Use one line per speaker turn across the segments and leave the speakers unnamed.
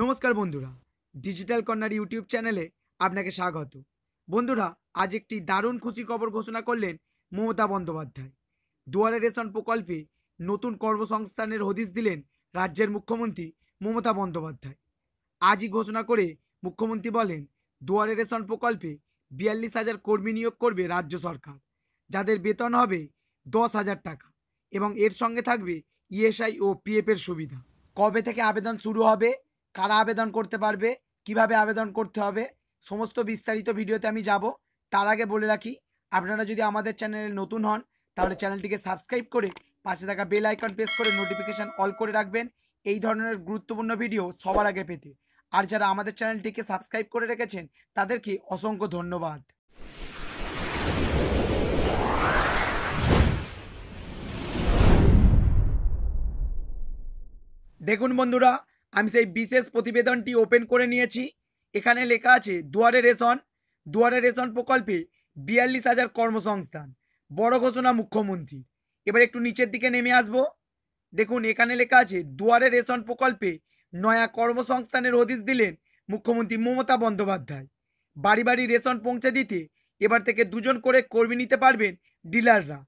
নমস্কার বন্ধুরা, digital corner YouTube চ্যানেলে আপনাকে স্বাগত। বন্ধুরা, আজ একটি দারুণ খুশি খবর ঘোষণা করলেন মমতা বন্দ্যোপাধ্যায়। দুয়ারে রেশন প্রকল্পে নতুন কর্মসংস্থানের হদিশ দিলেন রাজ্যের মুখ্যমন্ত্রী মমতা বন্দ্যোপাধ্যায়। আজই ঘোষণা করে মুখ্যমন্ত্রী বলেন, দুয়ারে রেশন প্রকল্পে বিয়াল্লিশ হাজার কর্মী নিয়োগ করবে রাজ্য সরকার, যাদের বেতন হবে দশ হাজার টাকা এবং এর সঙ্গে থাকবে ইএসআই ও পিএফের সুবিধা। কবে থেকে আবেদন শুরু হবে? কারা আবেদন করতে পারবে, কীভাবে আবেদন করতে হবে, সমস্ত বিস্তারিত ভিডিওতে আমি যাব। তার আগে বলে রাখি, আপনারা যদি আমাদের চ্যানেলে নতুন হন, তাহলে চ্যানেলটিকে সাবস্ক্রাইব করে পাশে থাকা বেল আইকন প্রেস করে নোটিফিকেশান অল করে রাখবেন। এই ধরনের গুরুত্বপূর্ণ ভিডিও সবার আগে পেতে। আর যারা আমাদের চ্যানেলটিকে সাবস্ক্রাইব করে রেখেছেন, তাদেরকে অসংখ্য ধন্যবাদ। দেখুন বন্ধুরা আমি সেই বিশেষ প্রতিবেদনটি ওপেন করে নিয়েছি। এখানে লেখা আছে, দুয়ারে রেশন দুয়ারে রেশন প্রকল্পে বিয়াল্লিশ হাজার কর্মসংস্থান, বড় ঘোষণা মুখ্যমন্ত্রী। এবার একটু নিচের দিকে নেমে আসব। দেখুন, এখানে লেখা আছে, দুয়ারে রেশন প্রকল্পে নয়া কর্মসংস্থানের হদিশ দিলেন মুখ্যমন্ত্রী মমতা বন্দ্যোপাধ্যায়। বাড়ি বাড়ি রেশন পৌঁছে দিতে এবার থেকে দুজন করে কর্মী নিতে পারবেন ডিলাররা।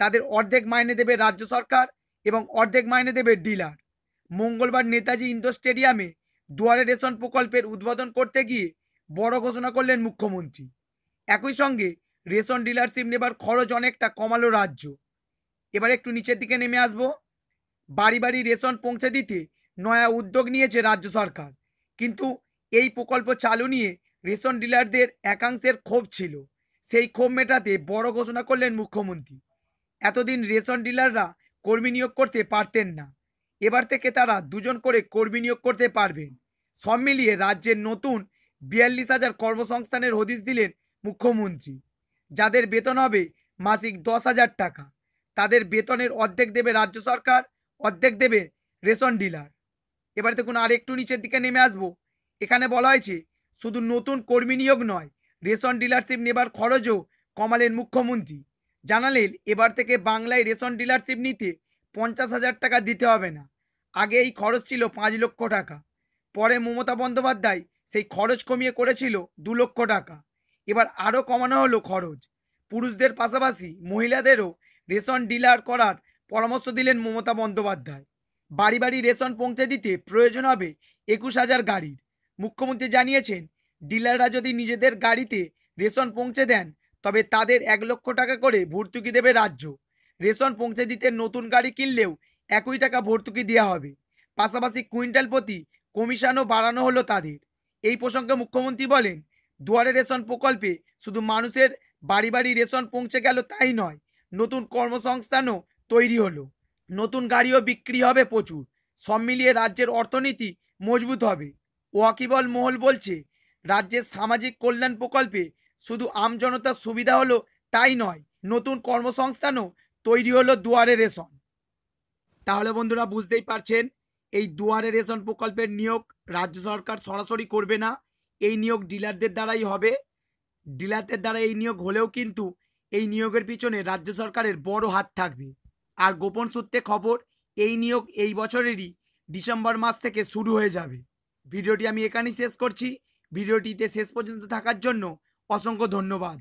তাদের অর্ধেক মাইনে দেবে রাজ্য সরকার এবং অর্ধেক মাইনে দেবে ডিলার। মঙ্গলবার নেতাজি ইন্দোর স্টেডিয়ামে দুয়ারে রেশন প্রকল্পের উদ্বোধন করতে গিয়ে বড় ঘোষণা করলেন মুখ্যমন্ত্রী। একই সঙ্গে রেশন ডিলারশিপ নেবার খরচ অনেকটা কমালো রাজ্য। এবার একটু নিচের দিকে নেমে আসব। বাড়ি বাড়ি রেশন পৌঁছে দিতে নয়া উদ্যোগ নিয়েছে রাজ্য সরকার। কিন্তু এই প্রকল্প চালু নিয়ে রেশন ডিলারদের একাংশের ক্ষোভ ছিল। সেই ক্ষোভ মেটাতে বড় ঘোষণা করলেন মুখ্যমন্ত্রী। এতদিন রেশন ডিলাররা কর্মী নিয়োগ করতে পারতেন না। এবার থেকে তারা দুজন করে কর্মী নিয়োগ করতে পারবেন সব মিলিয়ে রাজ্যের নতুন বিয়াল্লিশ হাজার কর্মসংস্থানের হদিশ দিলেন মুখ্যমন্ত্রী। যাদের বেতন হবে মাসিক দশ হাজার টাকা। তাদের বেতনের অর্ধেক দেবে রাজ্য সরকার, অর্ধেক দেবে রেশন ডিলার। এবার দেখুন আর একটু নিচের দিকে নেমে আসব। এখানে বলা হয়েছে, শুধু নতুন কর্মী নিয়োগ নয়, রেশন ডিলারশিপ নেবার খরচও কমালেন মুখ্যমন্ত্রী। জানালেন, এবার থেকে বাংলায় রেশন ডিলারশিপ নিতে পঞ্চাশ হাজার টাকা দিতে হবে না। আগে এই খরচ ছিল পাঁচ লক্ষ টাকা। পরে মমতা বন্দ্যোপাধ্যায় সেই খরচ কমিয়ে করেছিল দু লক্ষ টাকা। এবার আরও কমানো হলো খরচ। পুরুষদের পাশাপাশি মহিলাদেরও রেশন ডিলার করার পরামর্শ দিলেন মমতা বন্দ্যোপাধ্যায়। বাড়ি বাড়ি রেশন পৌঁছে দিতে প্রয়োজন হবে একুশ হাজার গাড়ির। মুখ্যমন্ত্রী জানিয়েছেন, ডিলাররা যদি নিজেদের গাড়িতে রেশন পৌঁছে দেন, তবে তাদের এক লক্ষ টাকা করে ভর্তুকি দেবে রাজ্য। রেশন পৌঁছে দিতে নতুন গাড়ি কিনলেও একই টাকা ভর্তুকি দেওয়া হবে। পাশাপাশি কুইন্টাল প্রতি কমিশনও বাড়ানো হলো তাদের। এই প্রসঙ্গে মুখ্যমন্ত্রী বলেন, দুয়ারে রেশন প্রকল্পে শুধু মানুষের বাড়ি বাড়ি রেশন পৌঁছে গেল তাই নয়, নতুন কর্মসংস্থানও তৈরি হলো। নতুন গাড়িও বিক্রি হবে প্রচুর। সব মিলিয়ে রাজ্যের অর্থনীতি মজবুত হবে। ওয়াকিবল মহল বলছে, রাজ্যের সামাজিক কল্যাণ প্রকল্পে শুধু আমজনতার সুবিধা হলো তাই নয়, নতুন কর্মসংস্থানও তৈরি হলো দুয়ারে রেশন। তাহলে বন্ধুরা বুঝতেই পারছেন, এই দুয়ারে রেশন প্রকল্পের নিয়োগ রাজ্য সরকার সরাসরি করবে না, এই নিয়োগ ডিলারদের দ্বারাই হবে। ডিলারদের দ্বারা এই নিয়োগ হলেও কিন্তু এই নিয়োগের পিছনে রাজ্য সরকারের বড় হাত থাকবে। আর গোপন সূত্রে খবর, এই নিয়োগ এই বছরেরই ডিসেম্বর মাস থেকে শুরু হয়ে যাবে। ভিডিওটি আমি এখানেই শেষ করছি। ভিডিওটিতে শেষ পর্যন্ত থাকার জন্য অসংখ্য ধন্যবাদ।